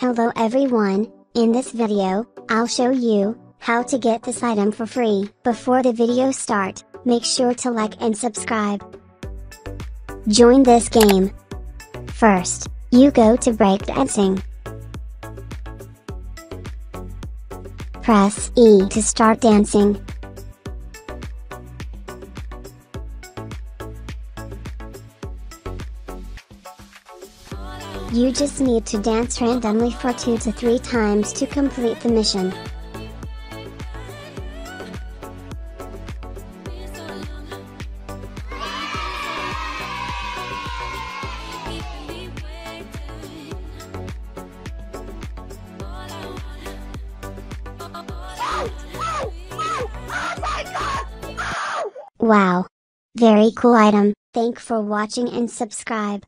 Hello everyone, in this video, I'll show you, how to get this item for free. Before the video start, make sure to like and subscribe. Join this game. First, you go to breakdancing. Press E to start dancing. You just need to dance randomly for 2 to 3 times to complete the mission. Wow! Very cool item, thank for watching and subscribe.